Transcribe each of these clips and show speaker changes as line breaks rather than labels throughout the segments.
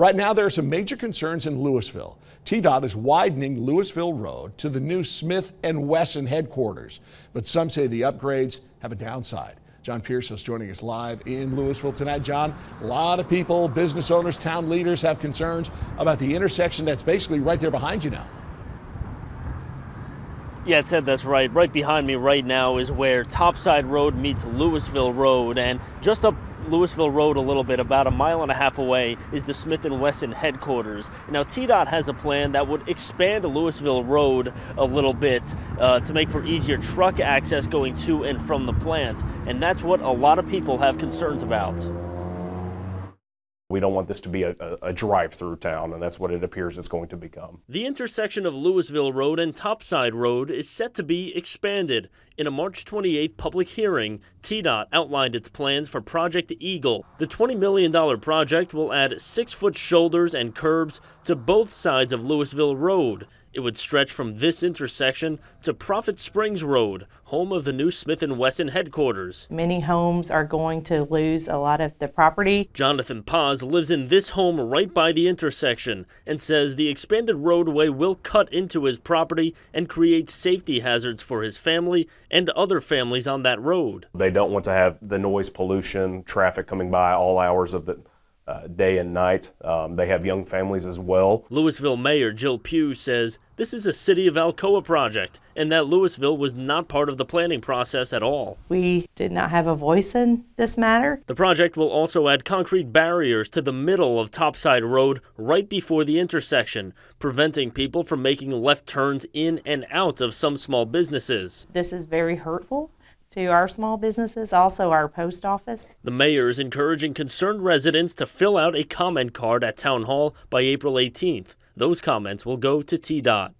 Right now, there are some major concerns in Louisville. TDOT is widening Louisville Road to the new Smith & Wesson headquarters, but some say the upgrades have a downside. John Pierce is joining us live in Louisville tonight. John, a lot of people, business owners, town leaders have concerns about the intersection that's basically right there behind you now.
Yeah, Ted, that's right. Right behind me right now is where Topside Road meets Louisville Road, and just up Louisville Road a little bit, about a mile and a half away, is the Smith & Wesson headquarters. Now, TDOT has a plan that would expand Louisville Road a little bit uh, to make for easier truck access going to and from the plant, and that's what a lot of people have concerns about.
We don't want this to be a, a, drive through town, and that's what it appears it's going to become.
The intersection of Louisville Road and Topside Road is set to be expanded. In a March 28th public hearing, TDOT outlined its plans for Project Eagle. The $20 million project will add six foot shoulders and curbs to both sides of Louisville Road. It would stretch from this intersection to Proffitt Springs Road, home of the new Smith & Wesson headquarters.
Many homes are going to lose a lot of the property.
Jonathan Paz lives in this home right by the intersection and says the expanded roadway will cut into his property and create safety hazards for his family and other families on that road.
They don't want to have the noise pollution, traffic coming by all hours of the uh, day and night. Um, they have young families as well.
Louisville Mayor Jill Pugh says this is a City of Alcoa project and that Louisville was not part of the planning process at all.
We did not have a voice in this matter.
The project will also add concrete barriers to the middle of Topside Road right before the intersection, preventing people from making left turns in and out of some small businesses.
This is very hurtful to our small businesses, also our post office.
The mayor is encouraging concerned residents to fill out a comment card at Town Hall by April 18th. Those comments will go to TDOT.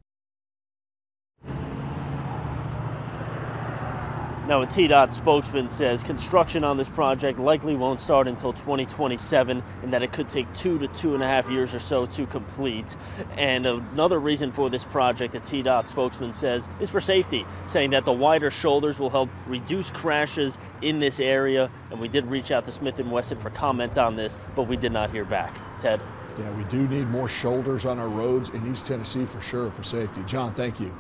Now, a TDOT spokesman says construction on this project likely won't start until 2027 and that it could take two to two and a half years or so to complete. And another reason for this project, a TDOT spokesman says, is for safety, saying that the wider shoulders will help reduce crashes in this area. And we did reach out to Smith & Wesson for comment on this, but we did not hear back. Ted?
Yeah, we do need more shoulders on our roads in East Tennessee for sure for safety. John, thank you.